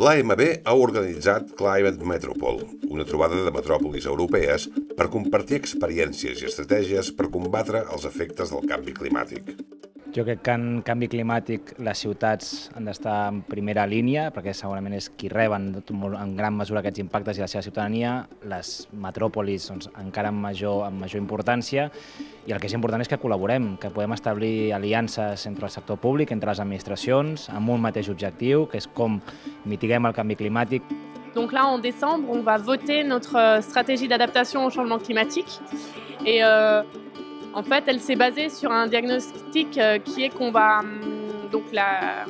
L'AMB ha organitzat Climate Metropol, una trobada de metròpolis europees per compartir experiències i estratègies per combatre els efectes del canvi climàtic. Jo crec que en canvi climàtic les ciutats han d'estar en primera línia, perquè segurament és qui reben en gran mesura aquests impactes i la seva ciutadania, les metròpolis doncs, encara amb major, amb major importància, i el que és important és que col·laborem, que podem establir aliances entre el sector públic, entre les administracions, amb un mateix objectiu, que és com mitiguem el canvi climàtic. Donc là, en décembre, on va voter notre stratégie d'adaptation au changement climatique. Et euh, En fait, elle s'est basée sur un diagnostic euh, qui est qu'on va hum, donc la,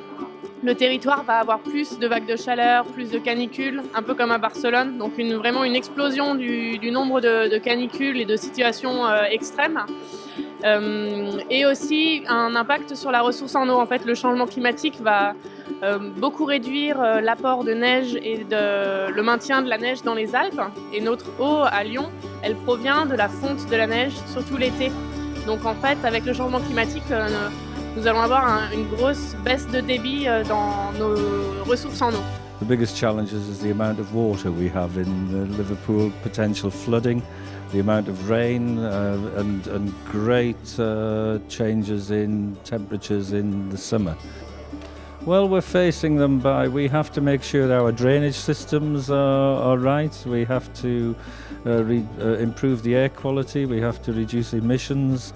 le territoire va avoir plus de vagues de chaleur, plus de canicules, un peu comme à Barcelone, donc une, vraiment une explosion du, nombre de, canicules et de situations euh, extrêmes. Euh, et aussi un impact sur la ressource en eau. En fait, le changement climatique va beaucoup réduire l'apport de neige et le maintien de la neige dans les Alpes. Et notre eau à Lyon, elle provient de la fonte de la neige, surtout l'été. Donc en fait, avec le changement climatique, euh, nous allons avoir un, une grosse baisse de débit euh, dans nos ressources en eau. The biggest challenge is the amount of water we have in Liverpool, potential flooding, the amount of rain uh, and, and great uh, changes in temperatures in the summer. Well, we're facing them by we have to make sure that our drainage systems are, are right. We have to uh, re, uh, improve the air quality. We have to reduce emissions.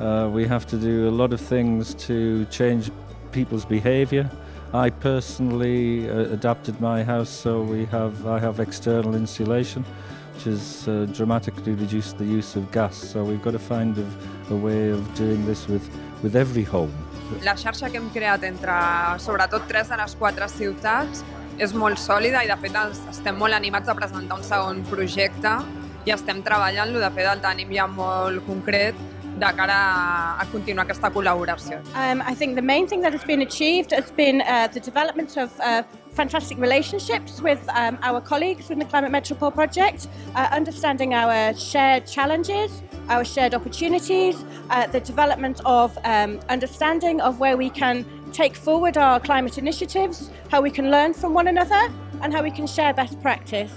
Uh, we have to do a lot of things to change people's behaviour. I personally uh, adapted my house so we have I have external insulation, which has uh, dramatically reduced the use of gas. So we've got to find a, a way of doing this with, with every home. La xarxa que hem creat entre, sobretot, tres de les quatre ciutats és molt sòlida i, de fet, estem molt animats a presentar un segon projecte i estem treballant-lo. De fet, el tenim ja molt concret de cara a continuar aquesta col·laboració. Um, I think the main thing that has been achieved has been uh, the development of uh, fantastic relationships with um, our colleagues from the Climate Metropole project, uh, understanding our shared challenges, our shared opportunities, uh, the development of um, understanding of where we can take forward our climate initiatives, how we can learn from one another, and how we can share best practice.